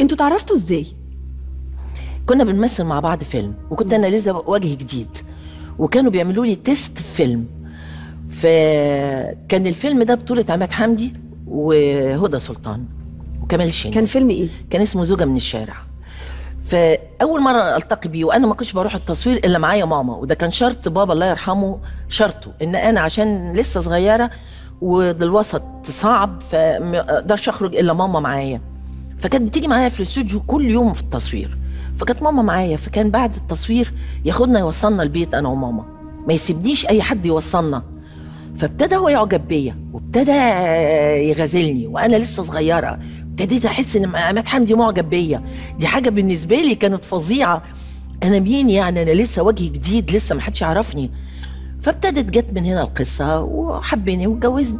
أنتوا تعرفتوا إزاي؟ كنا بنمثل مع بعض فيلم وكنت أنا لسه وجه جديد وكانوا بيعملوا لي تيست في فيلم فكان الفيلم ده بطولة عماد حمدي وهدى سلطان وكمال الشيني كان فيلم إيه؟ كان اسمه زوجة من الشارع. فأول مرة ألتقي بيه وأنا ما كنتش بروح التصوير إلا معايا ماما وده كان شرط بابا الله يرحمه شرطه إن أنا عشان لسه صغيرة والوسط صعب فما أقدرش أخرج إلا ماما معايا. فكانت بتيجي معايا في الاستوديو كل يوم في التصوير. فكانت ماما معايا فكان بعد التصوير ياخدنا يوصلنا البيت أنا وماما. ما يسيبنيش أي حد يوصلنا. فابتدى هو يعجب بيا وابتدى يغازلني وأنا لسه صغيرة. ابتديت أحس إن عماد حمدي معجب بيا. دي حاجة بالنسبة لي كانت فظيعة. أنا مين يعني؟ أنا لسه وجه جديد لسه ما حدش يعرفني. فابتدت جت من هنا القصة وحبني واتجوزني.